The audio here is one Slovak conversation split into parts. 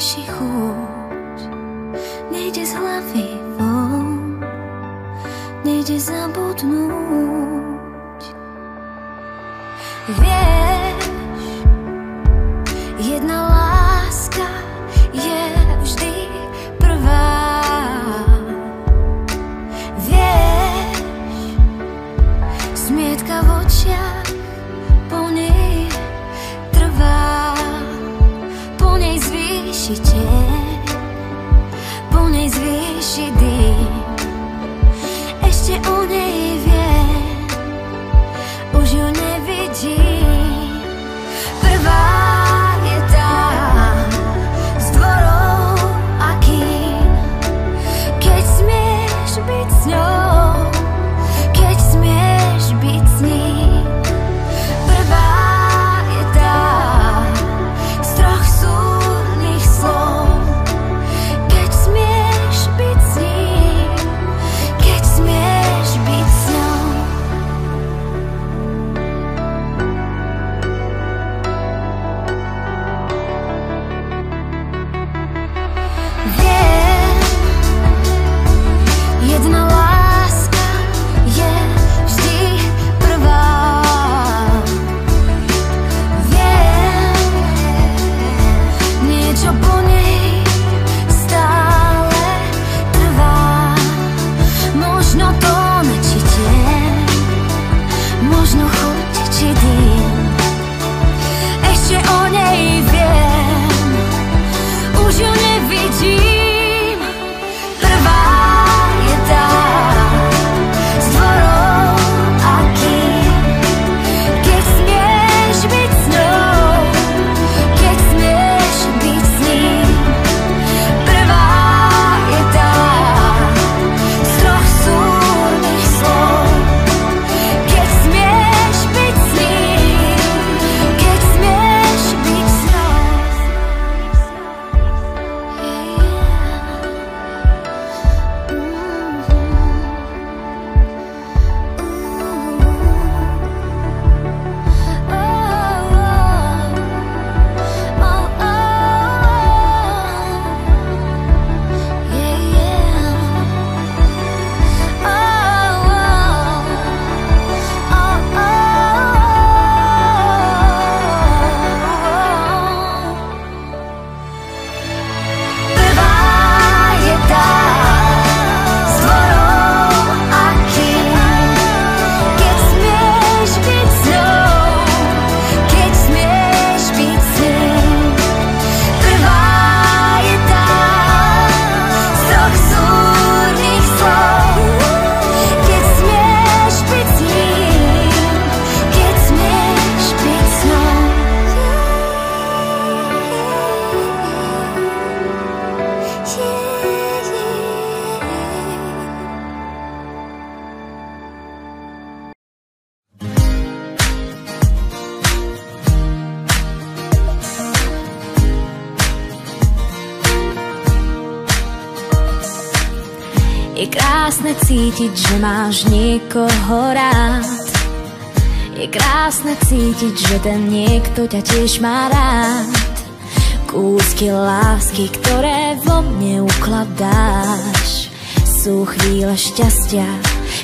vtipnejší chuť. Nejde z hlavy von Nejde zabudnúť. Yeah. Cítiť, že máš niekoho rád Je krásne cítiť, že ten niekto ťa tiež má rád Kúsky lásky, ktoré vo mne ukladáš sú chvíle šťastia,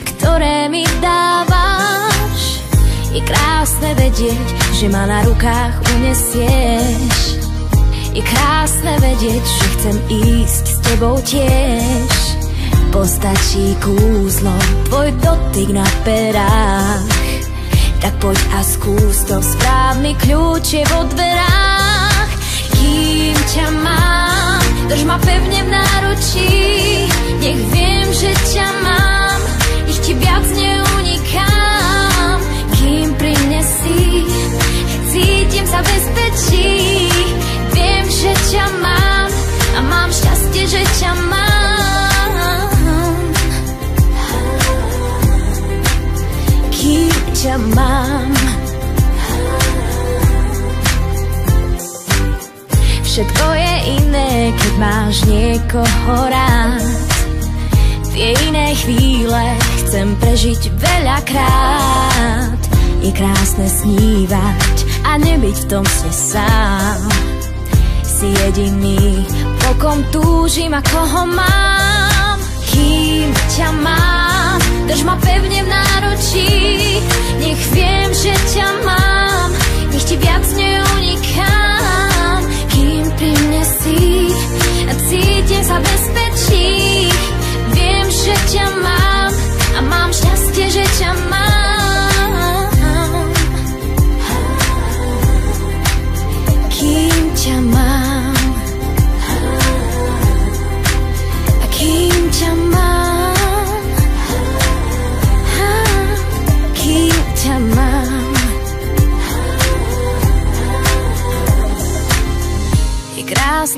ktoré mi dávaš. Je krásne vedieť, že ma na rukách unesieš. Je krásne vedieť, že chcem ísť s tebou tiež. Postačí kúzlo, tvoj dotyk na perách. Tak poď a skús to správny kľúč je vo dverách. Kým ťa mám, drž ma pevne v náručí. Nech viem, že ťa mám, ich ti viac neunikám. Kým pri mne si, cítim sa bezpečí. Viem, že ťa mám a mám šťastie, že ťa mám. Ťa mám, Všetko je iné, keď máš niekoho rád. Tie iné chvíle chcem prežiť veľakrát. Je krásne snívať a nebyť v tom sne sám. Si jediný, po kom túžim a koho mám. Kým ťa mám,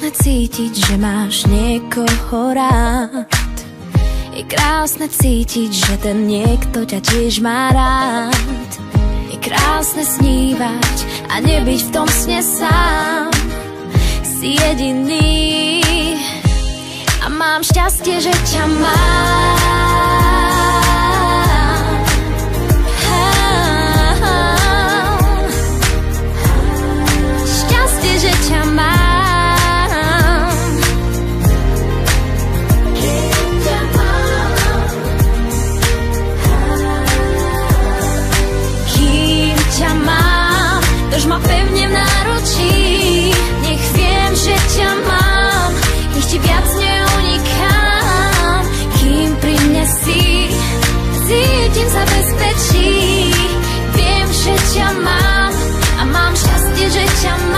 krásne cítiť, že máš niekoho rád. Je krásne cítiť, že ten niekto ťa tiež má rád. Je krásne snívať a nebyť v tom sne sám. Si jediný a mám šťastie, že ťa mám. llama.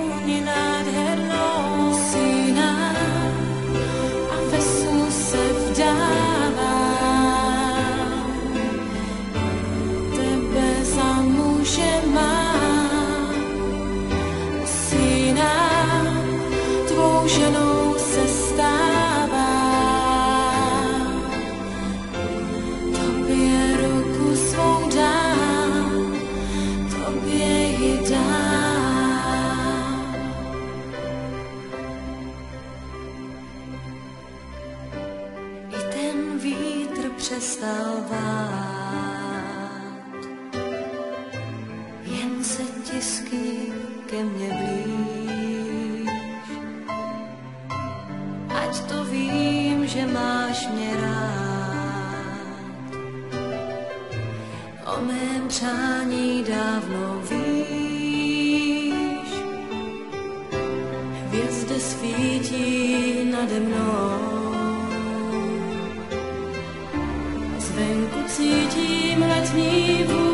Hvězdy svítí nade mnou. Zvenku cítím letní vůně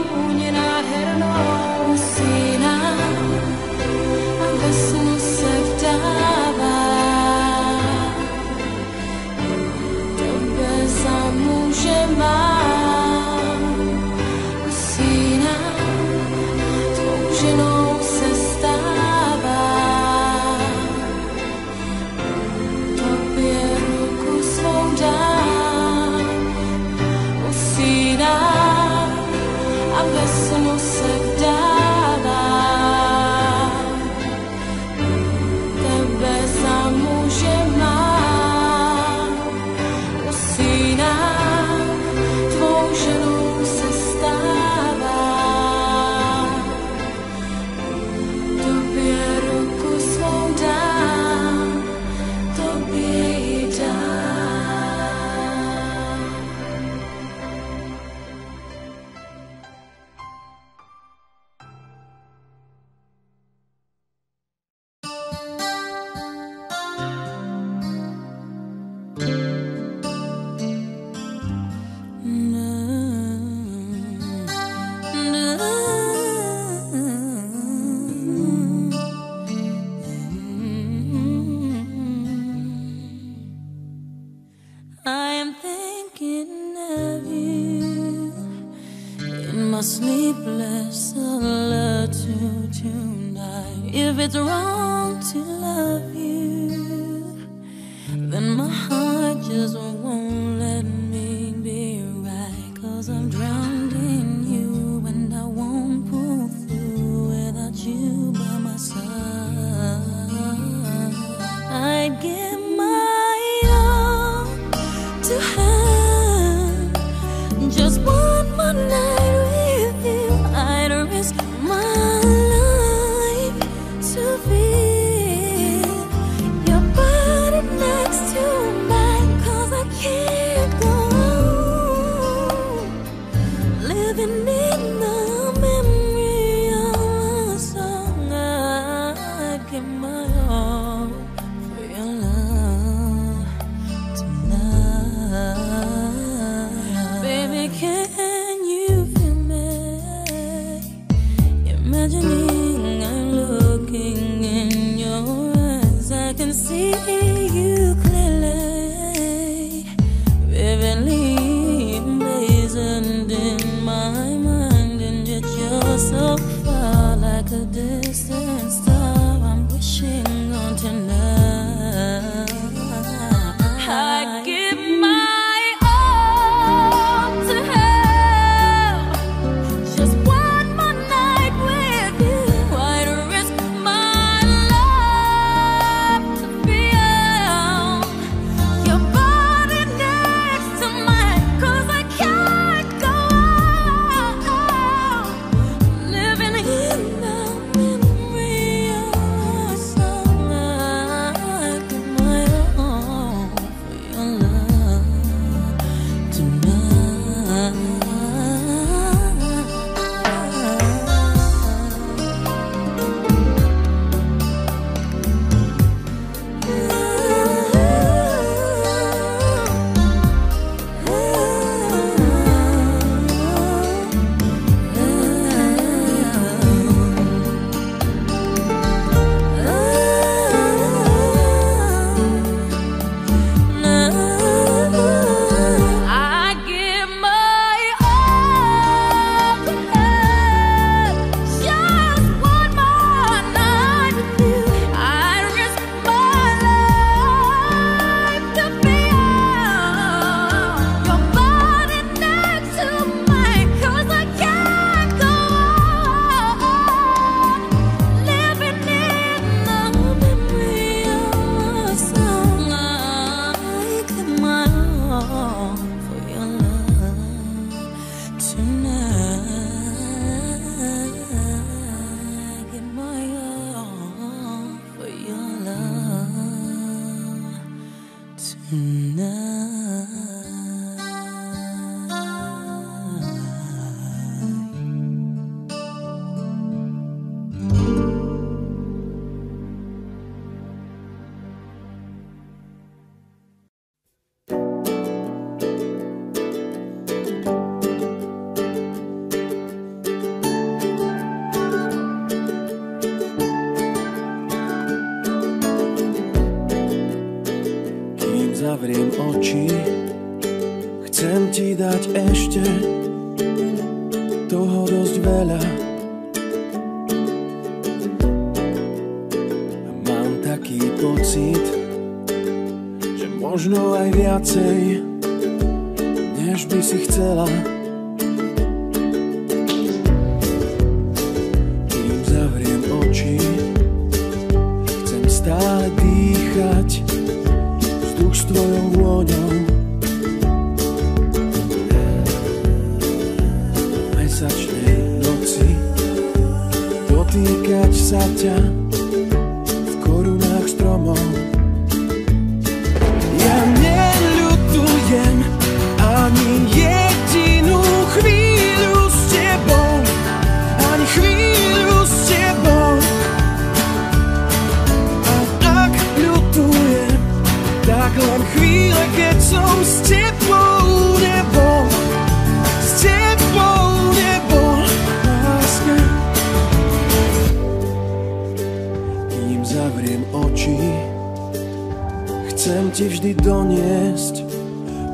ti vždy doniesť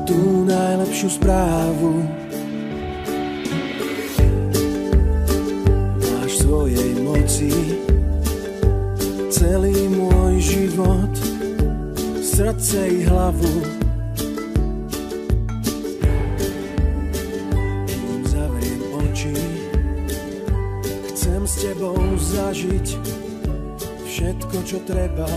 tú najlepšiu správu. Máš v svojej moci celý môj život, srdce i hlavu. Kým zavriem oči, chcem s tebou zažiť všetko, čo treba.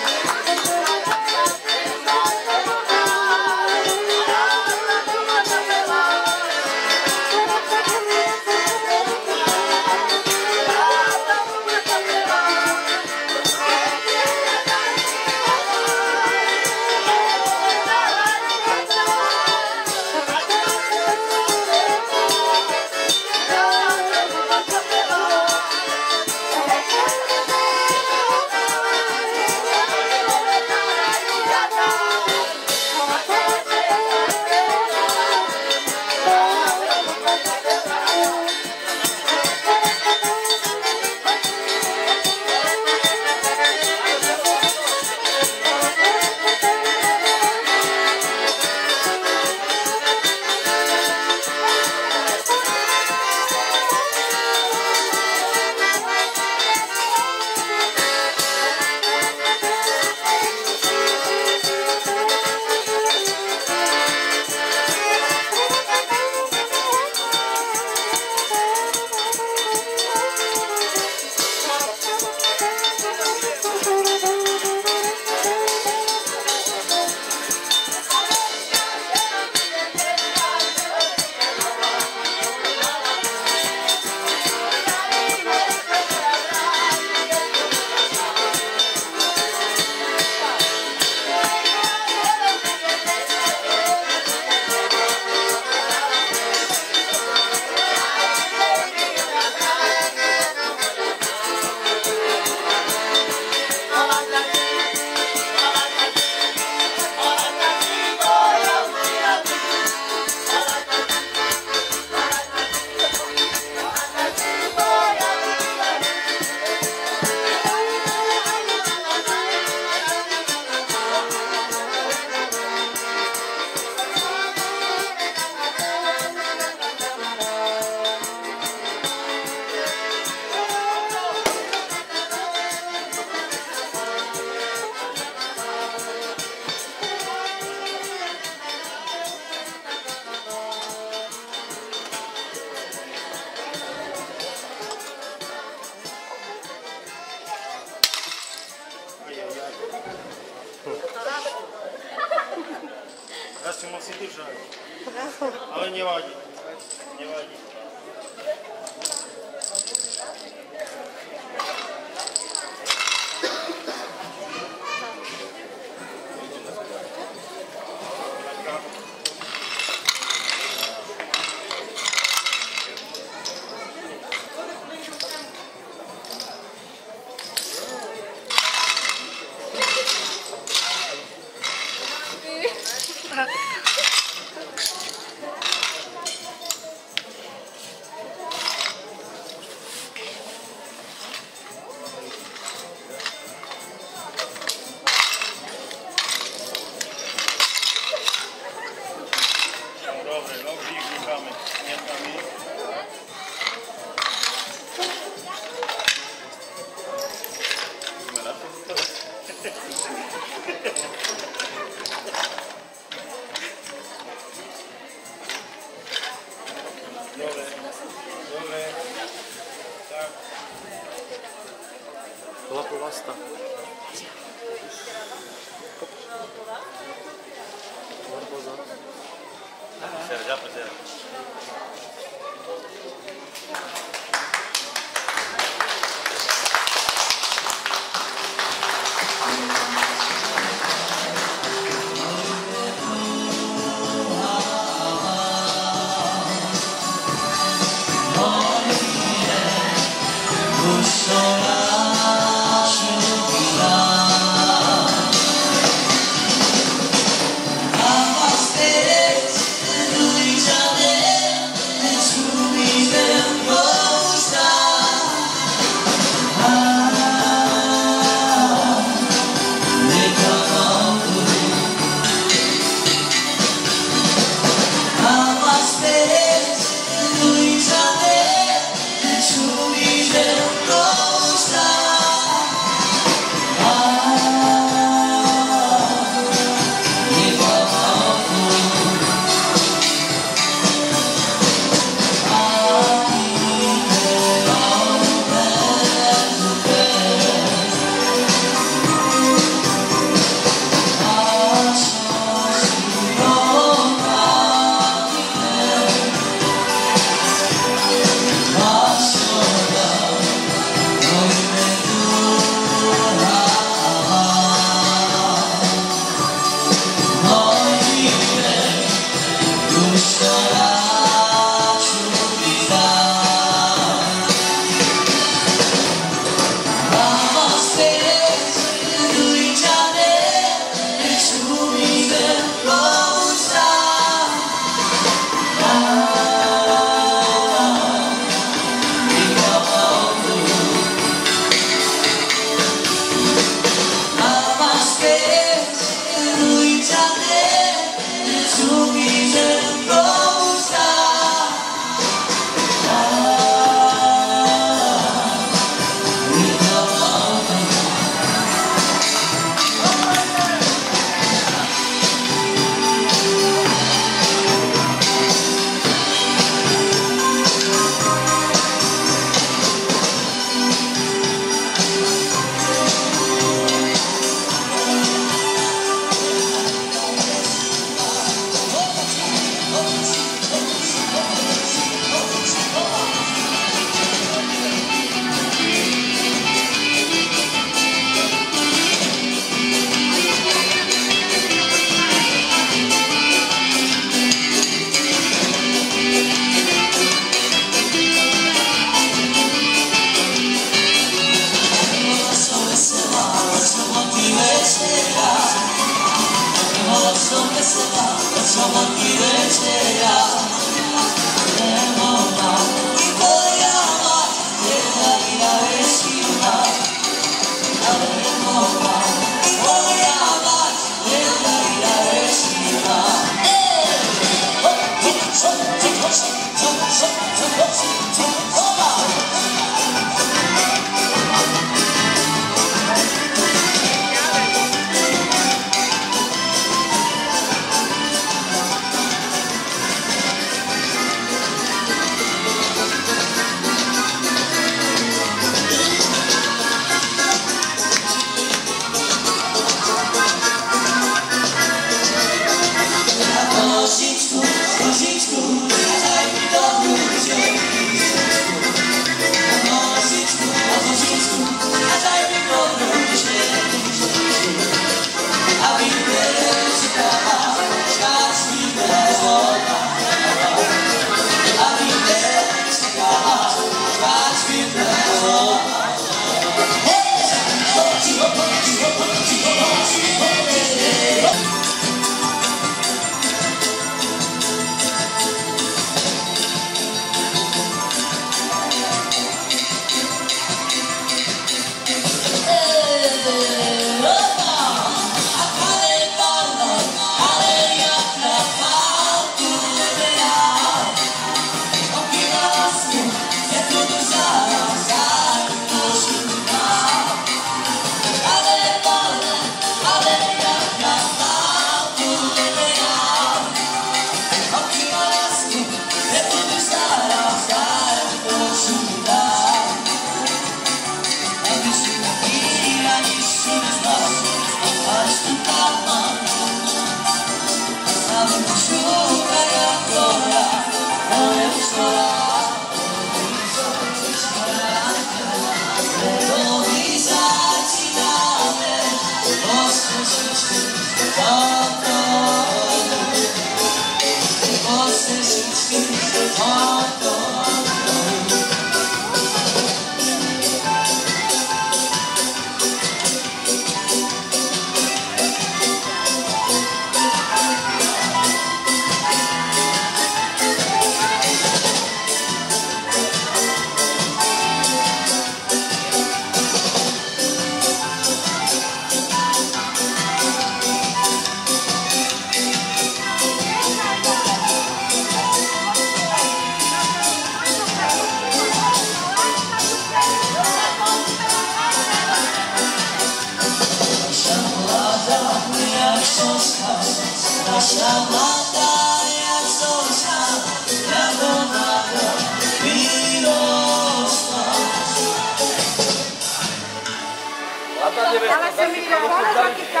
Ale sa mi dá, ale sa mi dá.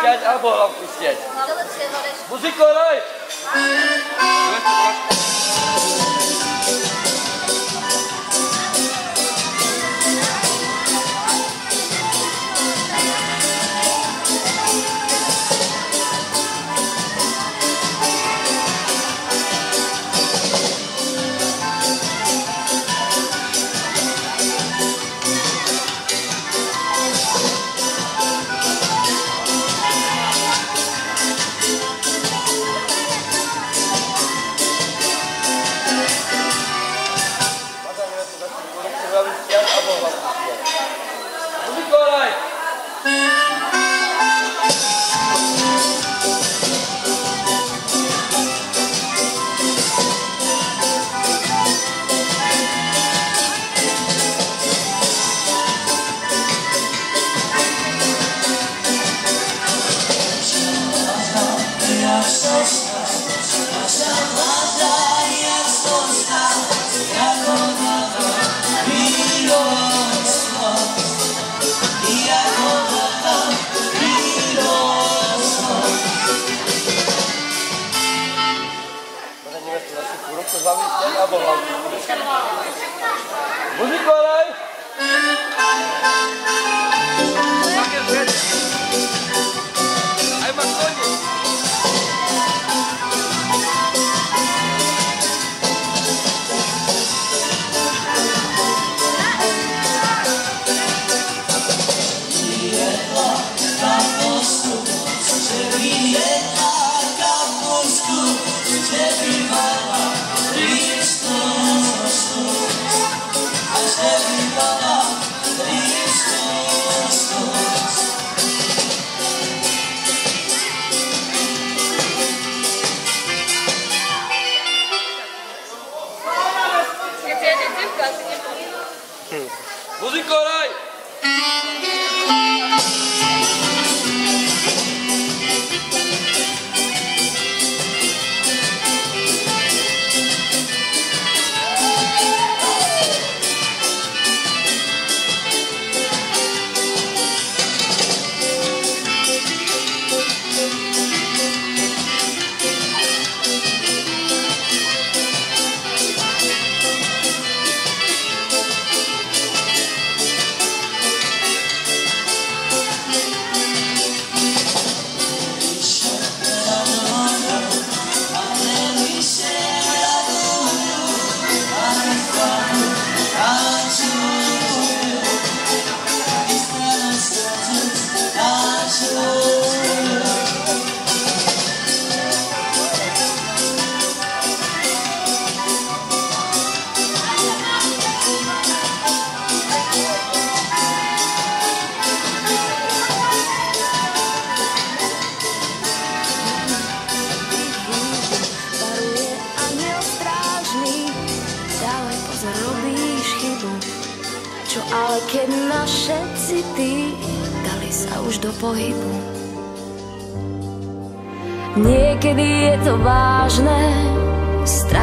Muziko, lej! Muziko, lej! Tá bom, Música lá,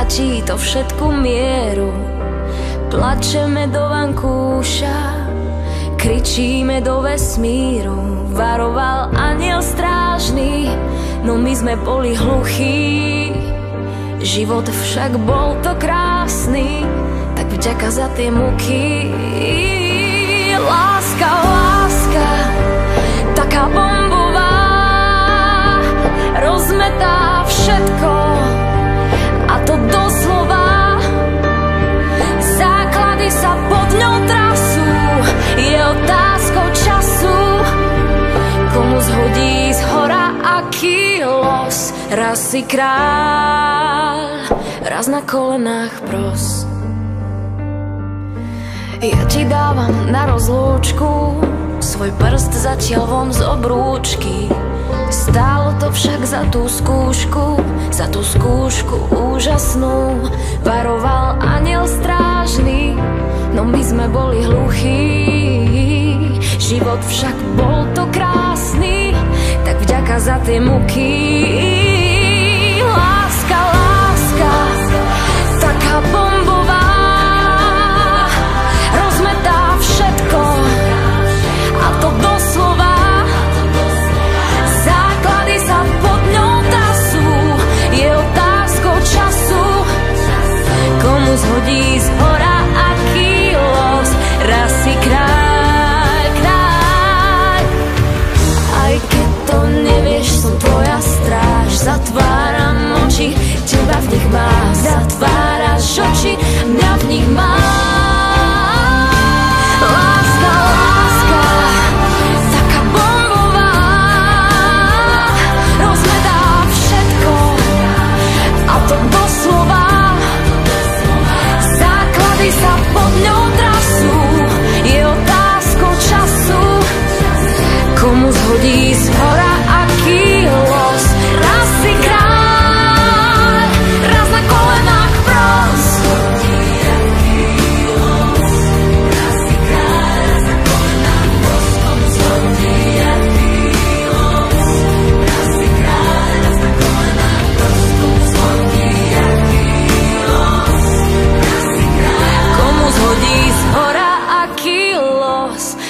stratí to všetku mieru. Plačeme do vankúša, kričíme do vesmíru. Varoval aniel strážny, no my sme boli hluchí. Život však bol to krásny, tak vďaka za tie muky. Láska, láska, taká bombová, rozmetá všetko sa pod ňou trasú, je otázkou času, komu zhodí z hora aký los. Raz si kráľ, raz na kolenách pros. Ja ti dávam na rozlúčku Svoj prst zatiaľ von z obrúčky Stálo to však za tú skúšku Za tú skúšku úžasnú Varoval aniel strážny No my sme boli hluchí. Život však bol to krásny Tak vďaka za tie muky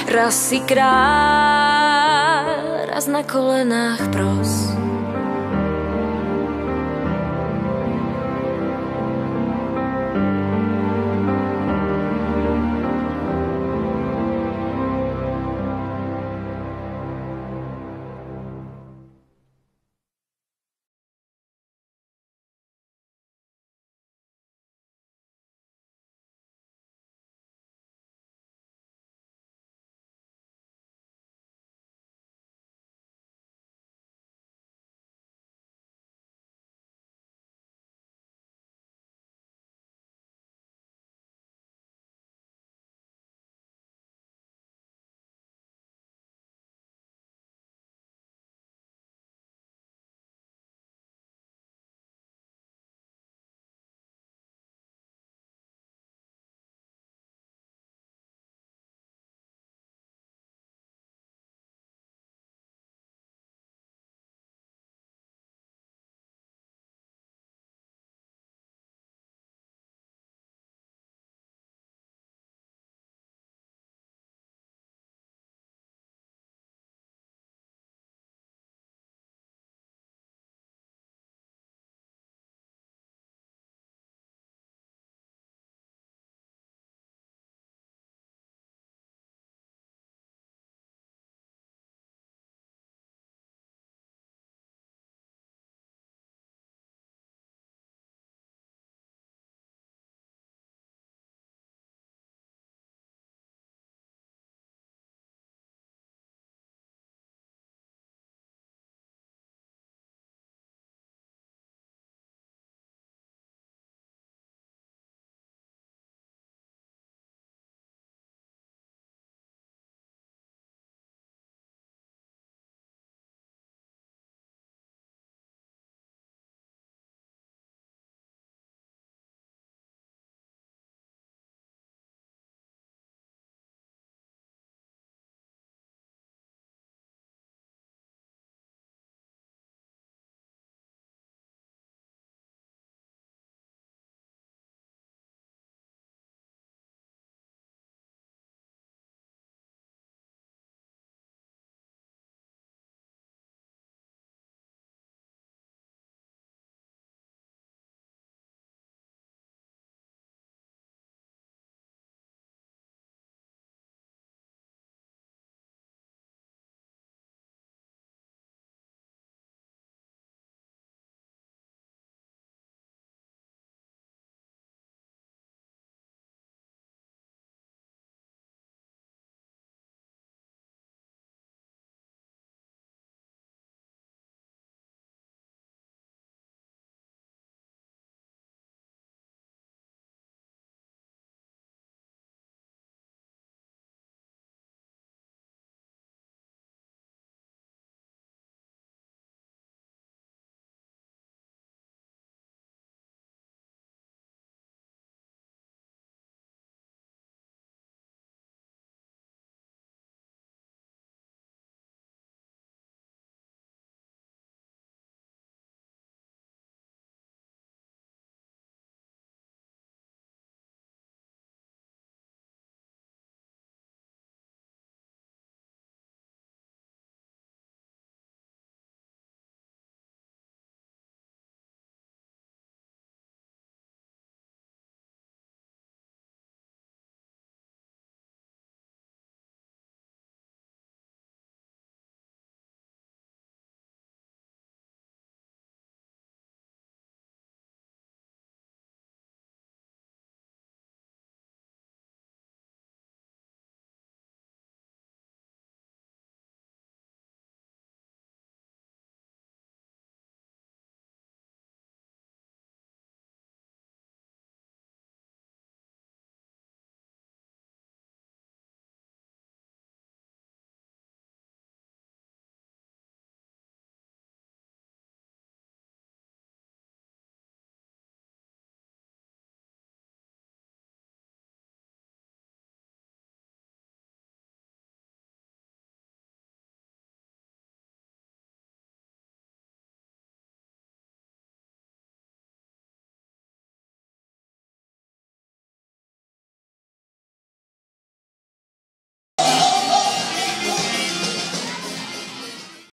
Raz si kráľ, raz na kolenách pros.